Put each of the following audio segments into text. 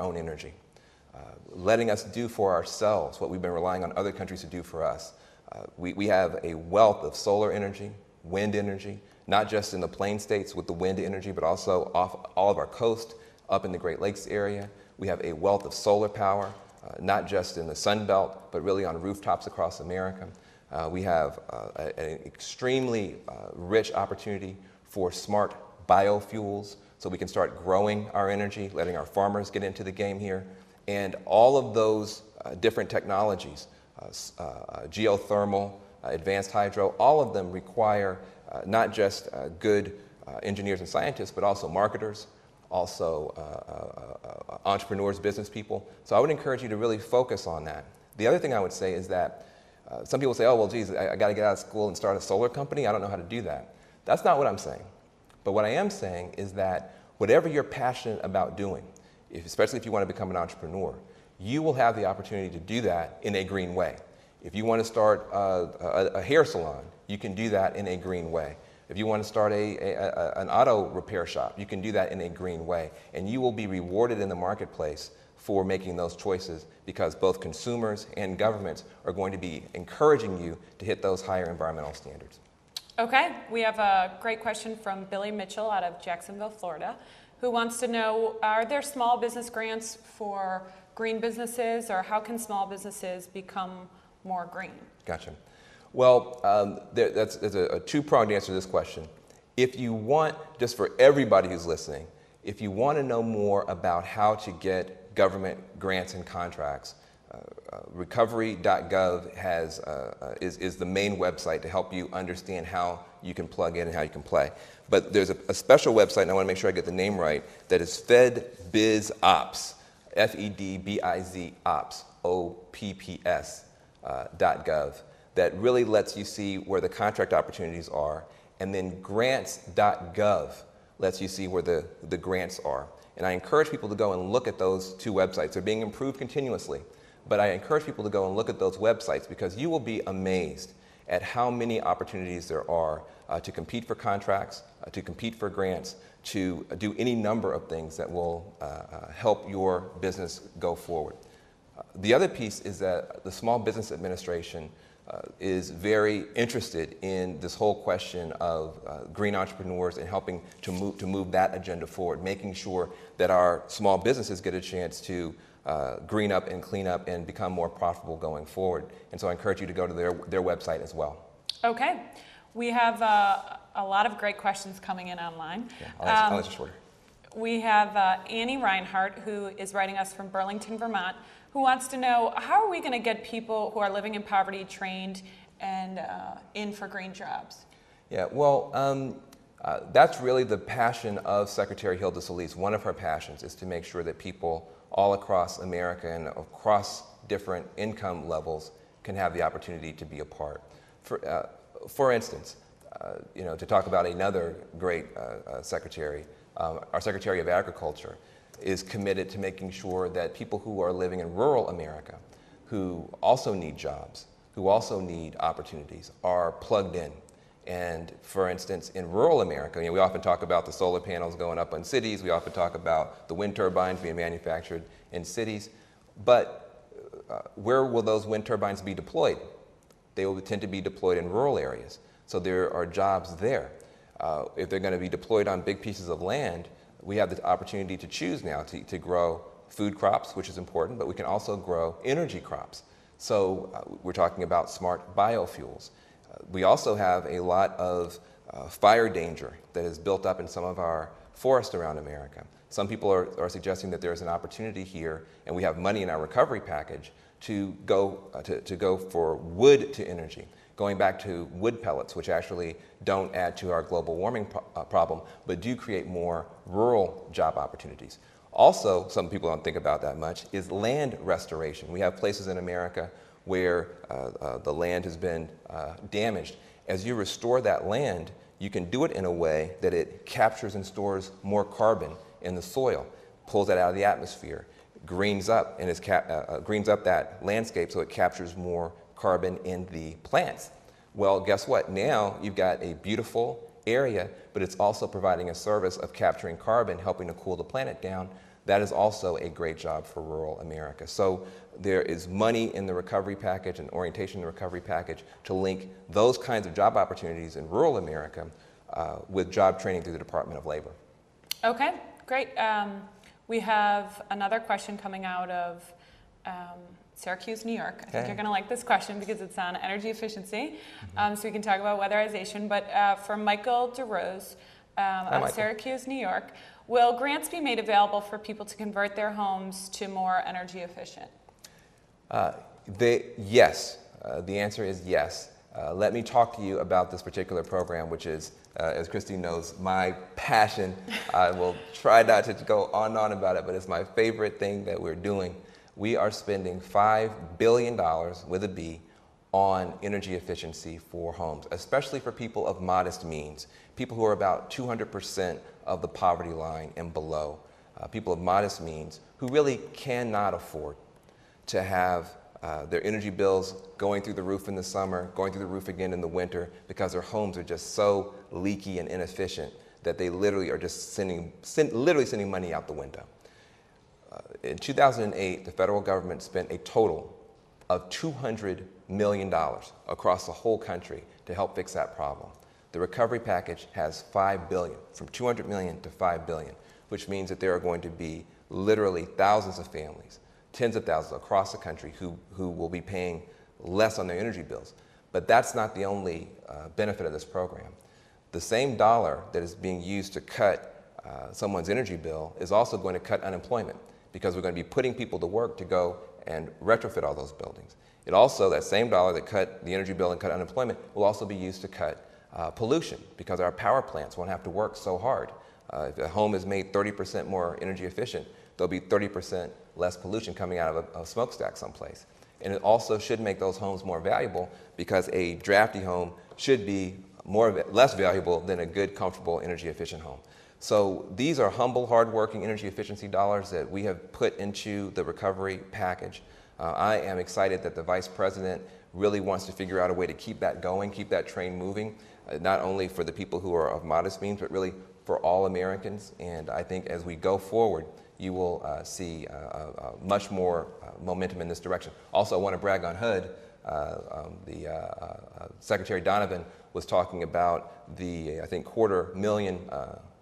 own energy, uh, letting us do for ourselves what we've been relying on other countries to do for us. Uh, we, we have a wealth of solar energy, wind energy, not just in the plain states with the wind energy, but also off all of our coast, up in the Great Lakes area. We have a wealth of solar power, uh, not just in the Sun Belt, but really on rooftops across America. Uh, we have uh, an extremely uh, rich opportunity for smart biofuels so we can start growing our energy, letting our farmers get into the game here. And all of those uh, different technologies, uh, uh, geothermal, advanced hydro, all of them require not just good engineers and scientists, but also marketers, also uh, uh, uh, entrepreneurs, business people. So I would encourage you to really focus on that. The other thing I would say is that uh, some people say, oh, well, geez, I, I got to get out of school and start a solar company. I don't know how to do that. That's not what I'm saying. But what I am saying is that whatever you're passionate about doing, if, especially if you want to become an entrepreneur, you will have the opportunity to do that in a green way. If you want to start a, a, a hair salon, you can do that in a green way. If you want to start a, an auto repair shop, you can do that in a green way. And you will be rewarded in the marketplace for making those choices because both consumers and governments are going to be encouraging you to hit those higher environmental standards. Okay, we have a great question from Billy Mitchell out of Jacksonville, Florida, who wants to know Are there small business grants for green businesses, or how can small businesses become more green? Gotcha. Well, um, there, that's, a, a two pronged answer to this question. If you want, just for everybody who's listening, if you want to know more about how to get government grants and contracts, recovery.gov has, uh, uh, is, is the main website to help you understand how you can plug in and how you can play. But there's a, a special website, and I want to make sure I get the name right, that is FedBizOpps, F E D B I Z Ops, O P P S uh, gov that really lets you see where the contract opportunities are. And then grants.gov lets you see where the, the grants are. And I encourage people to go and look at those two websites. They're being improved continuously. But I encourage people to go and look at those websites because you will be amazed at how many opportunities there are uh, to compete for contracts, uh, to compete for grants, to do any number of things that will uh, uh help your business go forward. Uh, the other piece is that the Small Business Administration uh, is very interested in this whole question of green entrepreneurs and helping to move, to move that agenda forward, making sure that our small businesses get a chance to uh, green up and clean up and become more profitable going forward. And so I encourage you to go to their, their website as well. Okay. We have uh, a lot of great questions coming in online. Yeah, I'll, answer, um, I'll answer shorter. We have uh, Annie Reinhardt, who is writing us from Burlington, Vermont who wants to know how are we going to get people who are living in poverty trained and uh, in for green jobs? Yeah, well, um, uh, that's really the passion of Secretary Hilda Solis. One of her passions is to make sure that people all across America and across different income levels can have the opportunity to be a part. For, uh, for instance, uh, you know, to talk about another great uh, uh, secretary, um, our Secretary of Agriculture, is committed to making sure that people who are living in rural America, who also need jobs, who also need opportunities, are plugged in. And for instance, in rural America, you know, we often talk about the solar panels going up in cities, we often talk about the wind turbines being manufactured in cities, but uh, where will those wind turbines be deployed? They will tend to be deployed in rural areas. So there are jobs there. Uh, if they're going to be deployed on big pieces of land, we have the opportunity to choose now to, to grow food crops, which is important, but we can also grow energy crops. So uh, we're talking about smart biofuels. We also have a lot of uh, fire danger that is built up in some of our forests around America. Some people are, are suggesting that there's an opportunity here, and we have money in our recovery package to go, uh, to, to go for wood to energy going back to wood pellets, which actually don't add to our global warming pro- uh, problem, but do create more rural job opportunities. Also, some people don't think about that much, is land restoration. We have places in America where uh, uh, the land has been uh, damaged. As you restore that land, you can do it in a way that it captures and stores more carbon in the soil, pulls that out of the atmosphere, greens up and is greens up that landscape so it captures more carbon in the plants. Well, guess what? Now you've got a beautiful area, but it's also providing a service of capturing carbon, helping to cool the planet down that is also a great job for rural America. So there is money in the recovery package and orientation in the recovery package to link those kinds of job opportunities in rural America uh, with job training through the Department of Labor. Okay, great. Um, we have another question coming out of um, Syracuse, New York. I think you're going to like this question because it's on energy efficiency. Um, so we can talk about weatherization. But uh, from Michael DeRose um, of Michael. Syracuse, New York, will grants be made available for people to convert their homes to more energy efficient? Uh, they, yes, uh, the answer is yes. Uh, let me talk to you about this particular program, which is, uh, as Christine knows, my passion. I will try not to go on and on about it, but it's my favorite thing that we're doing. We are spending $5 billion with a B on energy efficiency for homes, especially for people of modest means, people who are about 200% of the poverty line and below, uh, people of modest means who really cannot afford to have uh, their energy bills going through the roof in the summer, going through the roof again in the winter, because their homes are just so leaky and inefficient that they literally are just sending, send, literally sending money out the window. Uh, in 2008, the federal government spent a total of $200 million across the whole country to help fix that problem. The recovery package has 5 billion, from 200 million to 5 billion, which means that there are going to be literally thousands of families, tens of thousands across the country who, who will be paying less on their energy bills. But that's not the only uh, benefit of this program. The same dollar that is being used to cut uh, someone's energy bill is also going to cut unemployment because we're going to be putting people to work to go and retrofit all those buildings. It also, that same dollar that cut the energy bill and cut unemployment, will also be used to cut uh, pollution because our power plants won't have to work so hard. Uh, if a home is made 30% more energy efficient, there'll be 30% less pollution coming out of a, a smokestack someplace. And it also should make those homes more valuable because a drafty home should be more less valuable than a good, comfortable, energy efficient home. So these are humble, hardworking energy efficiency dollars that we have put into the recovery package. Uh, I am excited that the vice president really wants to figure out a way to keep that going, keep that train moving, uh, not only for the people who are of modest means, but really for all Americans. And I think as we go forward, you will uh, see uh, uh, uh, much more momentum in this direction. Also, I want to brag on HUD. Um, the Secretary Donovan was talking about the, I think, quarter million,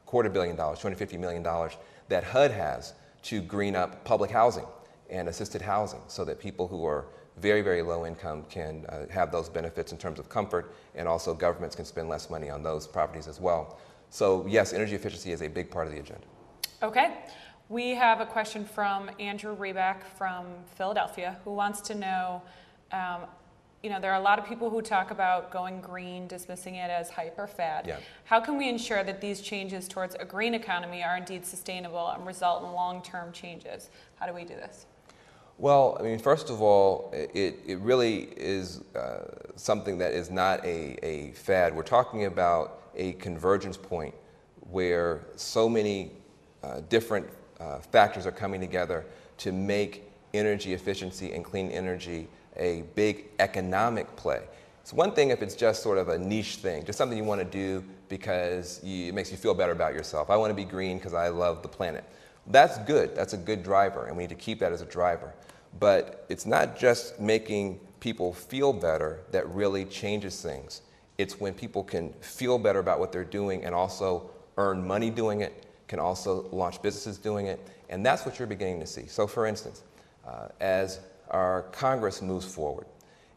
quarter billion dollars, 250 million dollars that HUD has to green up public housing and assisted housing, so that people who are very, very low income can uh, have those benefits in terms of comfort, and also governments can spend less money on those properties as well. So yes, energy efficiency is a big part of the agenda. Okay. We have a question from Andrew Reback from Philadelphia who wants to know um, you know, there are a lot of people who talk about going green, dismissing it as hype or fad. Yeah. How can we ensure that these changes towards a green economy are indeed sustainable and result in long term changes? How do we do this? Well, I mean, first of all, it, it really is uh, something that is not a, a fad. We're talking about a convergence point where so many uh, different uh, factors are coming together to make energy efficiency and clean energy a big economic play. It's one thing if it's just sort of a niche thing, just something you want to do because you, it makes you feel better about yourself. I want to be green because I love the planet. That's good. That's a good driver, and we need to keep that as a driver. But it's not just making people feel better that really changes things. It's when people can feel better about what they're doing and also earn money doing it, can also launch businesses doing it, and that's what you're beginning to see. So, for instance, uh, as our Congress moves forward,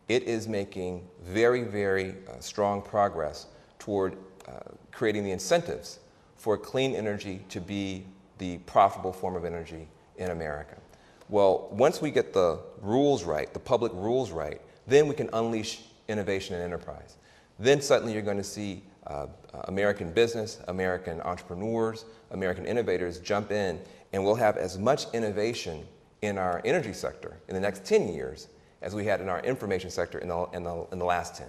it is making very, very uh, strong progress toward uh, creating the incentives for clean energy to be the profitable form of energy in America. Well, once we get the rules right, the public rules right, then we can unleash innovation and enterprise. Then suddenly you're going to see uh, American business, American entrepreneurs, American innovators jump in, and we'll have as much innovation in our energy sector in the next 10 years as we had in our information sector in the, in the, in the last 10.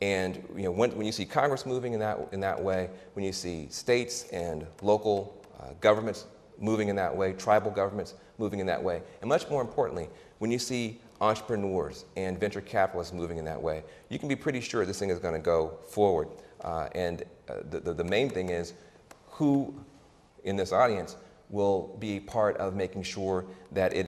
And you know, when, when you see Congress moving in that, in that way, when you see states and local uh, governments moving in that way, tribal governments moving in that way, and much more importantly, when you see entrepreneurs and venture capitalists moving in that way, you can be pretty sure this thing is going to go forward. Uh, and uh, the, the, the main thing is who in this audience will be a part of making sure that it